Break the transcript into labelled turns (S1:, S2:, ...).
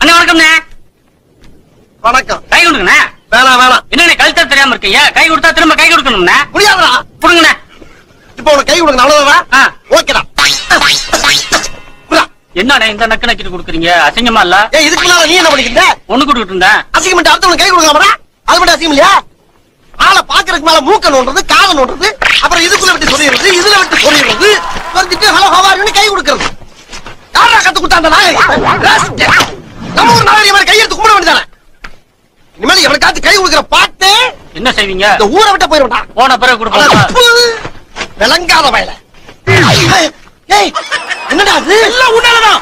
S1: அண்ணே வணக்கம்ண்ணே.
S2: வணக்கம்.
S1: கை கொடுங்கண்ணே.
S2: வேணாம் வேணாம்
S1: என்னண்ணே கழுத்தா தெரியாம இருக்கீங்க? கை கொடுத்தா திரும்ப கை கொடுக்கணும்ண்ணே?
S2: முடியாதுடா.
S1: கொடுங்கண்ணே.
S2: இப்ப உனக்கு கை கொடுங்க அவ்வளவுதான். ஓகேடா.
S1: என்னண்ணே இந்த நக்கு நக்கிட்டு கொடுக்குறீங்க? அசிங்கமா இல்ல?
S2: இதுக்கு முன்னால நீ என்ன பண்ணிக்கிட்ட
S1: ஒண்ணு கொடுத்துட்டு இருந்தேன்.
S2: அசிங்கம் அடுத்தவனுக்கு கை அது மட்டும் அசிங்கம் இல்லையா? ஆளை பாக்குறதுக்கு மேல மூக்க நோண்டுறது காதை நோண்டுறது அப்புறம் இதுக்குள்ள விட்டு சொல்லிடுறது இதுல விட்டு சொல்லிடுறது வந்துட்டு ஹலோ ஹவாருன்னு கை கொடுக்கறது. யாரா கத்து கொடுத்தா அந்த நாயை? கொடுக்குற பாட்டு
S1: என்ன செய்வீங்க?
S2: இந்த ஊரை விட்டு போயிருவேன்டா.
S1: போன பிறகு கொடுப்போம்
S2: விளங்காத வயல. ஏய் என்னடா அது?
S1: எல்லாம் உன்னாலதான்.